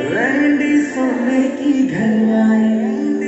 Randy सोने की घर आए